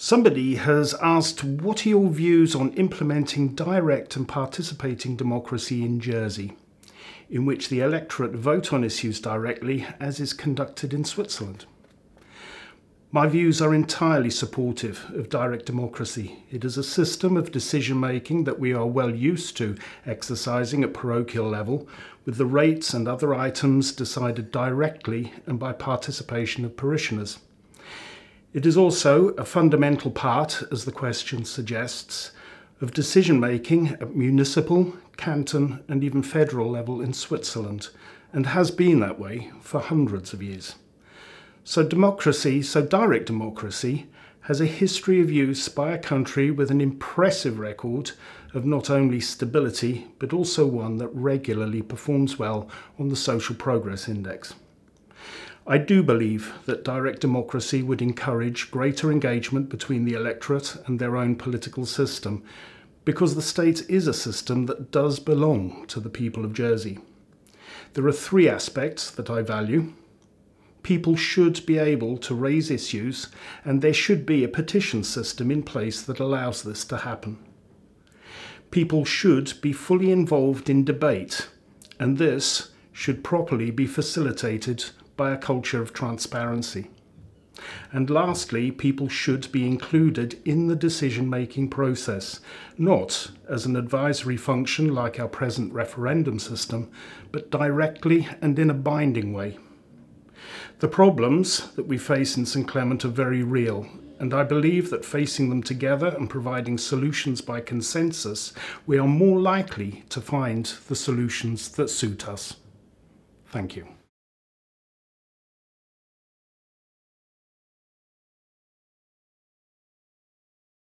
Somebody has asked, what are your views on implementing direct and participating democracy in Jersey, in which the electorate vote on issues directly, as is conducted in Switzerland? My views are entirely supportive of direct democracy. It is a system of decision making that we are well used to exercising at parochial level, with the rates and other items decided directly and by participation of parishioners. It is also a fundamental part, as the question suggests, of decision making at municipal, canton, and even federal level in Switzerland, and has been that way for hundreds of years. So, democracy, so direct democracy, has a history of use by a country with an impressive record of not only stability, but also one that regularly performs well on the Social Progress Index. I do believe that direct democracy would encourage greater engagement between the electorate and their own political system, because the state is a system that does belong to the people of Jersey. There are three aspects that I value. People should be able to raise issues, and there should be a petition system in place that allows this to happen. People should be fully involved in debate, and this should properly be facilitated by a culture of transparency. And lastly, people should be included in the decision making process, not as an advisory function like our present referendum system, but directly and in a binding way. The problems that we face in St Clement are very real, and I believe that facing them together and providing solutions by consensus, we are more likely to find the solutions that suit us. Thank you.